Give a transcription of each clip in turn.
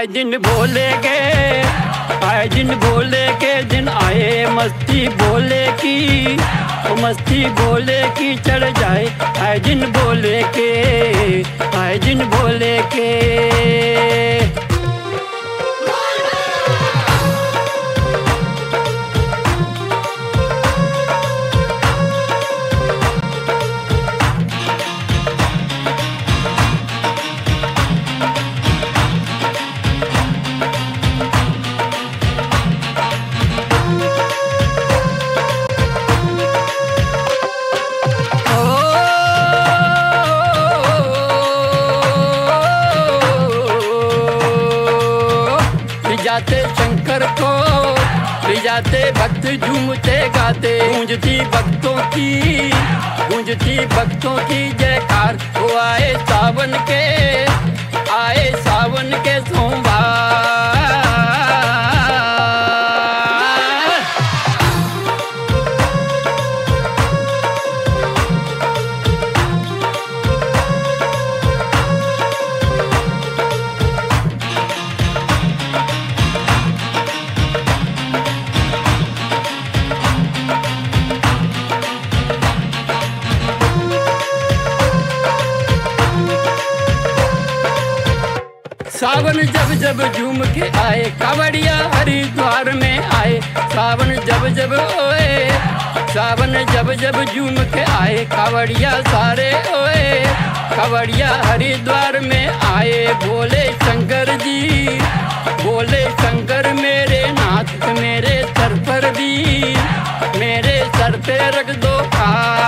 आए दिन बोले के, आए दिन बोले के दिन आए मस्ती बोले की, ओ मस्ती बोले की चढ़ जाए, आए दिन बोले के, आए दिन बोले के। जाते शंकर को। जाते भक्त झूमते गाते। गूंजती भक्तों की, गूंजती भक्तों की जयकार। वो आए सावन के, आए सावन के सोमवार। सावन जब जब झूम के आए, कावड़िया हरिद्वार में आए। सावन जब जब ओए, सावन जब जब झूम के आए, कावड़िया सारे ओए। कावड़िया हरिद्वार में आए, बोले शंकर जी, बोले शंकर, मेरे नाथ, मेरे सर पर भी मेरे सर पे रख दो हाथ।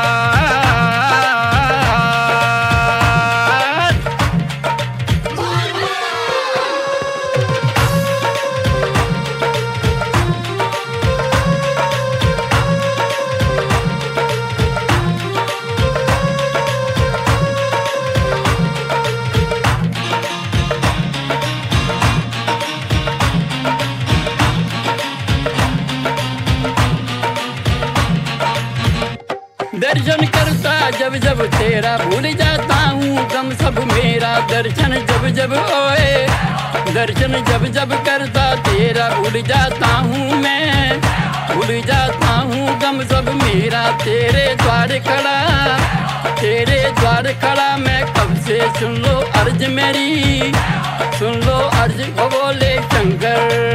दर्शन करता जब जब तेरा भूल जाता हूँ, गम सब मेरा। दर्शन जब जब ओए दर्शन जब जब करता तेरा भूल जाता हूँ मैं। भूल जाता हूँ, गम सब मेरा। तेरे द्वार खड़ा, तेरे द्वार खड़ा मैं कब से सुन लो अर्ज़ मेरी। सुन लो अर्ज़ बोले शंकर।